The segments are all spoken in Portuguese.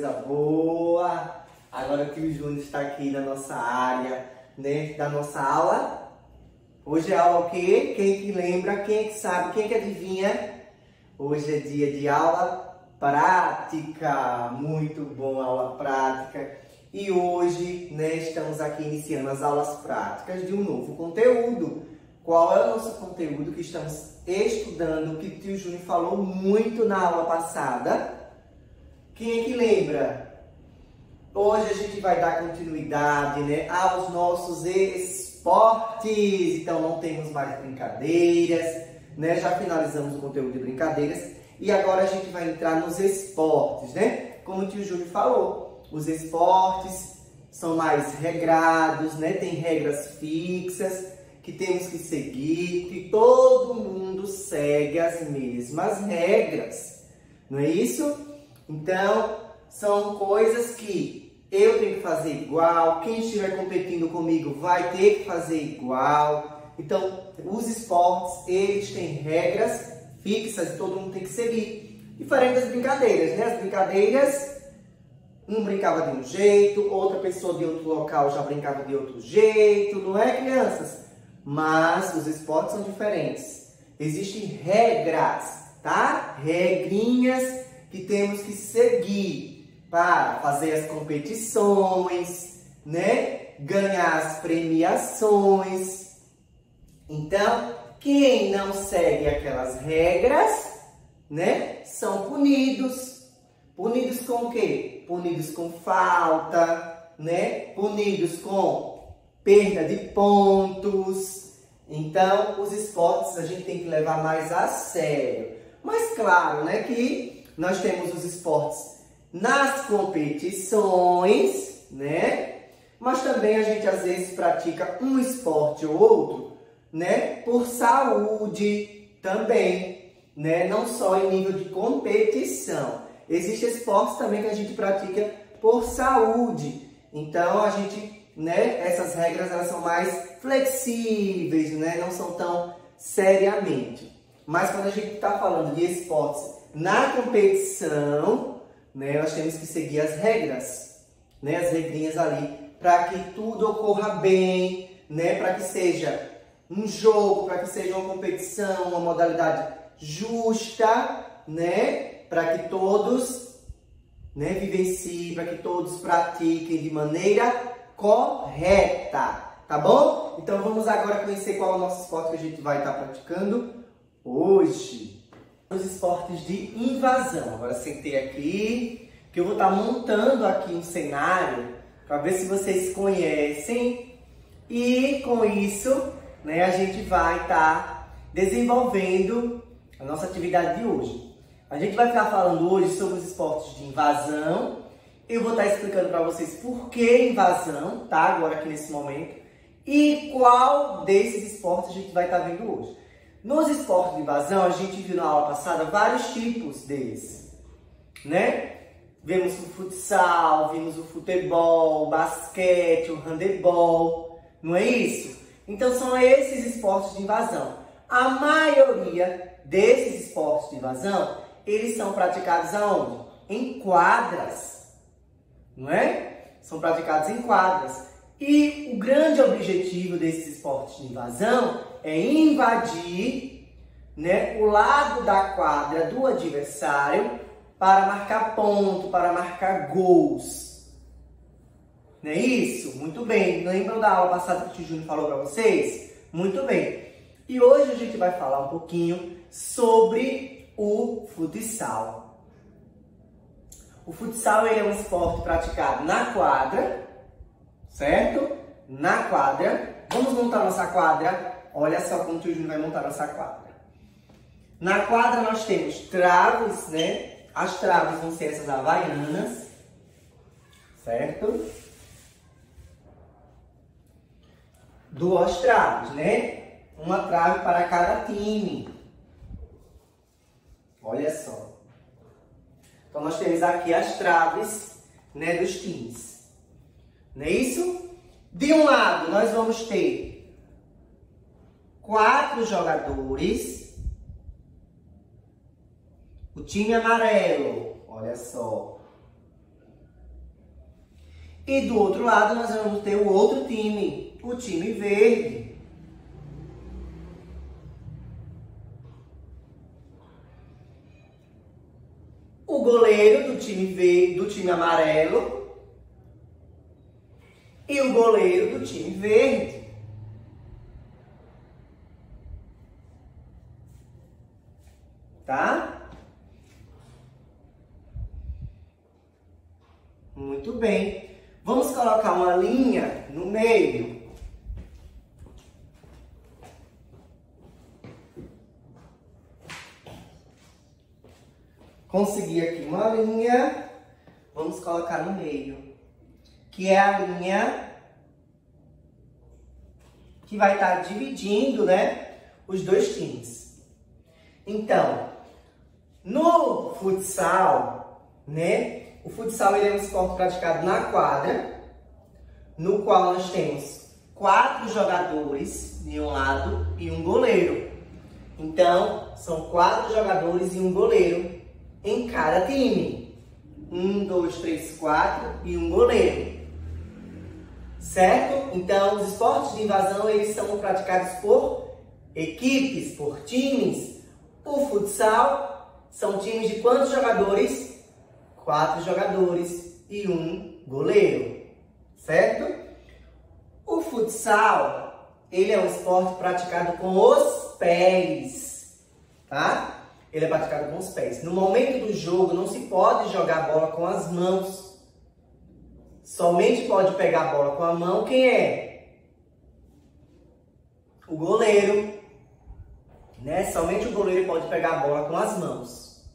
coisa boa! Agora que o Júnior está aqui na nossa área, né, da nossa aula. Hoje é aula o quê? Quem que lembra? Quem que sabe? Quem que adivinha? Hoje é dia de aula prática. Muito bom, aula prática. E hoje, né, estamos aqui iniciando as aulas práticas de um novo conteúdo. Qual é o nosso conteúdo que estamos estudando, que o tio Júnior falou muito na aula passada? Quem é que lembra? Hoje a gente vai dar continuidade né, aos nossos esportes. Então não temos mais brincadeiras, né? Já finalizamos o conteúdo de brincadeiras e agora a gente vai entrar nos esportes, né? Como o tio Júnior falou, os esportes são mais regrados, né? Tem regras fixas que temos que seguir, que todo mundo segue as mesmas regras. Não é isso? Então, são coisas que eu tenho que fazer igual, quem estiver competindo comigo vai ter que fazer igual. Então, os esportes, eles têm regras fixas e todo mundo tem que seguir. Diferente das brincadeiras, né? As brincadeiras, um brincava de um jeito, outra pessoa de outro local já brincava de outro jeito, não é, crianças? Mas os esportes são diferentes. Existem regras, tá? Regrinhas que temos que seguir para fazer as competições, né? Ganhar as premiações. Então, quem não segue aquelas regras, né, são punidos. Punidos com o quê? Punidos com falta, né? Punidos com perda de pontos. Então, os esportes a gente tem que levar mais a sério. Mas claro, né, que nós temos os esportes nas competições, né? Mas também a gente às vezes pratica um esporte ou outro, né? Por saúde também, né? Não só em nível de competição. Existem esportes também que a gente pratica por saúde. Então a gente, né? Essas regras elas são mais flexíveis, né? Não são tão seriamente. Mas quando a gente está falando de esportes na competição, né, nós temos que seguir as regras, né, as regrinhas ali, para que tudo ocorra bem, né, para que seja um jogo, para que seja uma competição, uma modalidade justa, né, para que todos né, vivenciem, para que todos pratiquem de maneira correta, tá bom? Então vamos agora conhecer qual é o nosso esporte que a gente vai estar praticando hoje os esportes de invasão. Agora sentei aqui, que eu vou estar montando aqui um cenário para ver se vocês conhecem e com isso, né, a gente vai estar desenvolvendo a nossa atividade de hoje. A gente vai ficar falando hoje sobre os esportes de invasão. Eu vou estar explicando para vocês por que invasão, tá? Agora aqui nesse momento. E qual desses esportes a gente vai estar vendo hoje. Nos esportes de invasão, a gente viu na aula passada vários tipos deles, né? Vemos o futsal, vimos o futebol, o basquete, o handebol, não é isso? Então são esses esportes de invasão. A maioria desses esportes de invasão, eles são praticados aonde? Em quadras, não é? São praticados em quadras. E o grande objetivo desses esportes de invasão é invadir né, o lado da quadra do adversário para marcar ponto, para marcar gols. Não é isso? Muito bem. Lembram da aula passada que o Júnior falou para vocês? Muito bem. E hoje a gente vai falar um pouquinho sobre o futsal. O futsal ele é um esporte praticado na quadra, certo? Na quadra. Vamos montar nossa quadra Olha só como o Júnior vai montar nossa quadra. Na quadra nós temos traves, né? As traves vão ser essas havaianas, certo? Duas traves, né? Uma trave para cada time. Olha só. Então nós temos aqui as traves, né, dos times. Não é isso? De um lado nós vamos ter quatro jogadores. O time amarelo, olha só. E do outro lado nós vamos ter o outro time, o time verde. O goleiro do time verde, do time amarelo e o goleiro do time verde. Tá? Muito bem. Vamos colocar uma linha no meio. Consegui aqui uma linha. Vamos colocar no meio que é a linha que vai estar dividindo, né, os dois times. Então, no futsal, né, o futsal ele é um esporte praticado na quadra, no qual nós temos quatro jogadores de um lado e um goleiro. Então, são quatro jogadores e um goleiro em cada time. Um, dois, três, quatro e um goleiro certo? Então, os esportes de invasão, eles são praticados por equipes, por times. O futsal são times de quantos jogadores? Quatro jogadores e um goleiro, certo? O futsal, ele é um esporte praticado com os pés, tá? Ele é praticado com os pés. No momento do jogo, não se pode jogar bola com as mãos, Somente pode pegar a bola com a mão quem é? O goleiro. Né? Somente o goleiro pode pegar a bola com as mãos.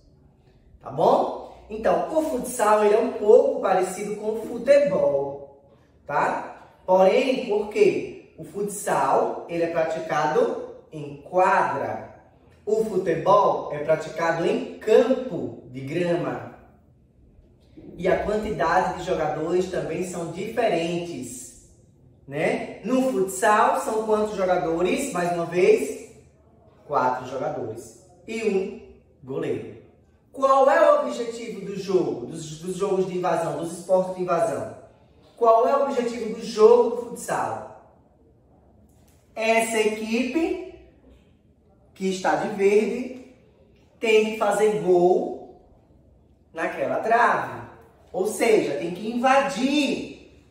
Tá bom? Então, o futsal ele é um pouco parecido com o futebol, tá? Porém, por quê? O futsal ele é praticado em quadra. O futebol é praticado em campo de grama e a quantidade de jogadores também são diferentes. Né? No futsal, são quantos jogadores? Mais uma vez, quatro jogadores e um goleiro. Qual é o objetivo do jogo, dos, dos jogos de invasão, dos esportes de invasão? Qual é o objetivo do jogo do futsal? Essa equipe que está de verde tem que fazer gol naquela trave. Ou seja, tem que invadir,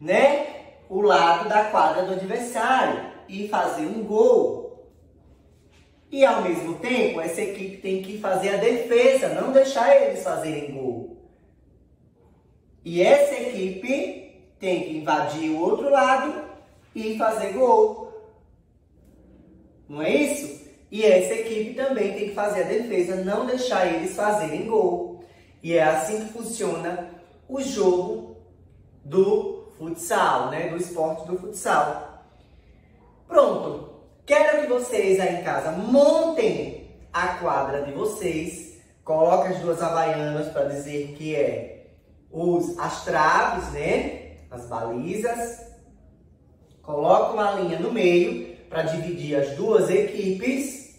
né, o lado da quadra do adversário e fazer um gol. E ao mesmo tempo, essa equipe tem que fazer a defesa, não deixar eles fazerem gol. E essa equipe tem que invadir o outro lado e fazer gol. Não é isso? E essa equipe também tem que fazer a defesa, não deixar eles fazerem gol. E é assim que funciona o jogo do futsal, né? Do esporte do futsal. Pronto. Quero que vocês aí em casa montem a quadra de vocês. Coloque as duas havaianas para dizer que é os, as traves, né? As balizas. Coloca uma linha no meio para dividir as duas equipes.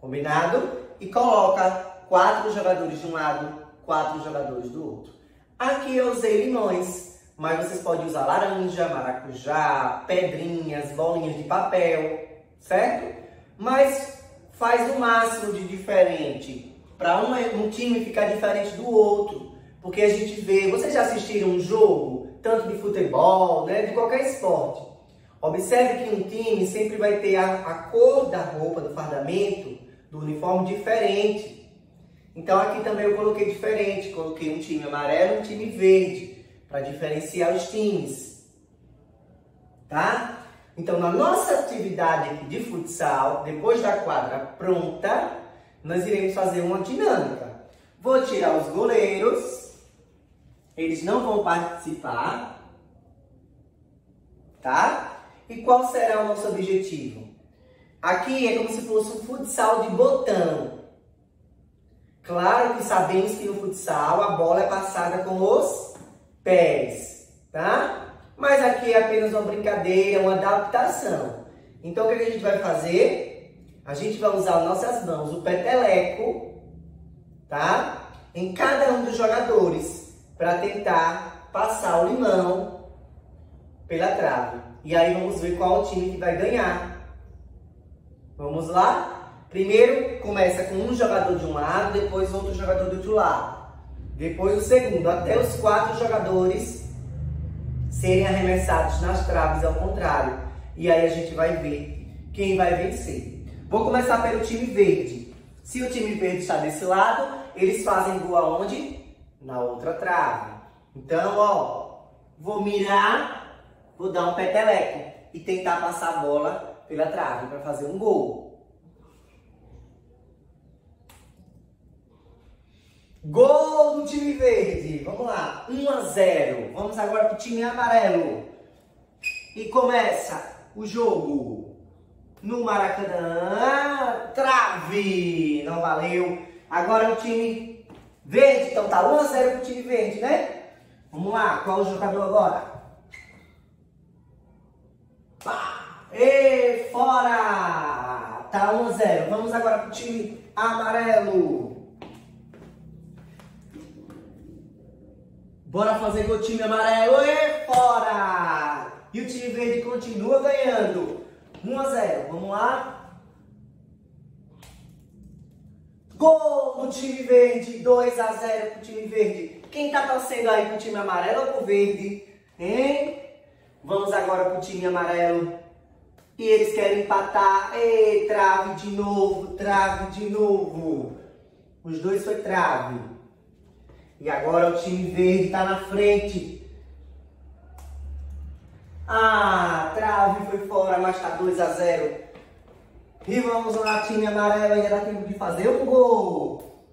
Combinado? E coloca quatro jogadores de um lado, quatro jogadores do outro. Aqui eu usei limões, mas vocês podem usar laranja, maracujá, pedrinhas, bolinhas de papel, certo? Mas faz o máximo de diferente para um, um time ficar diferente do outro. Porque a gente vê, vocês já assistiram um jogo, tanto de futebol, né, de qualquer esporte. Observe que um time sempre vai ter a, a cor da roupa, do fardamento, do uniforme diferente. Então aqui também eu coloquei diferente, coloquei um time amarelo um time verde, para diferenciar os times. Tá? Então na nossa atividade de futsal, depois da quadra pronta, nós iremos fazer uma dinâmica. Vou tirar os goleiros, eles não vão participar, tá? E qual será o nosso objetivo? Aqui é como se fosse um futsal de botão. Claro que sabemos que no futsal a bola é passada com os pés, tá? Mas aqui é apenas uma brincadeira, uma adaptação. Então, o que a gente vai fazer? A gente vai usar as nossas mãos, o peteleco, tá? Em cada um dos jogadores, para tentar passar o limão pela trave. E aí vamos ver qual o time que vai ganhar. Vamos lá? Primeiro começa com um jogador de um lado, depois outro jogador do outro lado. Depois o segundo, até os quatro jogadores serem arremessados nas traves ao contrário. E aí a gente vai ver quem vai vencer. Vou começar pelo time verde. Se o time verde está desse lado, eles fazem gol aonde? Na outra trave. Então, ó, vou mirar, vou dar um peteleco e tentar passar a bola pela trave para fazer um gol. Gol do time verde. Vamos lá. 1 a 0. Vamos agora para o time amarelo. E começa o jogo. No Maracanã. Trave. Não valeu. Agora o time verde. Então tá 1 a 0 para o time verde, né? Vamos lá. Qual o jogador agora? Pá. E fora. Tá 1 a 0. Vamos agora para o time amarelo. Bora fazer com o time amarelo e fora! E o time verde continua ganhando. 1 a 0. Vamos lá? Gol do time verde. 2 a 0 pro time verde. Quem tá torcendo aí pro time amarelo ou pro verde? Hein? Vamos agora pro time amarelo. E eles querem empatar. Trave de novo, trave de novo. Os dois foi trave. E agora o time verde está na frente. Ah, trave foi fora, mas está 2 a 0. E vamos lá, time amarelo, ainda dá tempo de fazer um gol.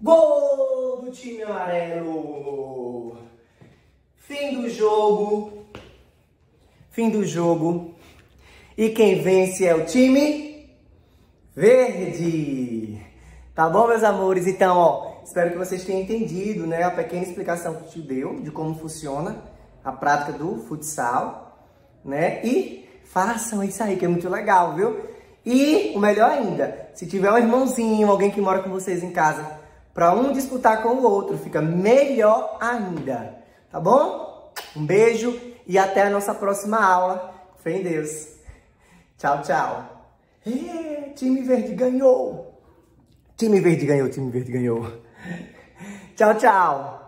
Gol do time amarelo. Fim do jogo. Fim do jogo. E quem vence é o time verde. Tá bom, meus amores? Então, ó, espero que vocês tenham entendido, né, a pequena explicação que te deu de como funciona a prática do futsal, né? E façam isso aí, que é muito legal, viu? E o melhor ainda, se tiver um irmãozinho, alguém que mora com vocês em casa, para um disputar com o outro, fica melhor ainda, tá bom? Um beijo e até a nossa próxima aula. Fé em Deus. Tchau, tchau. É, time verde ganhou. Time verde ganhou, time verde ganhou. Tchau, tchau.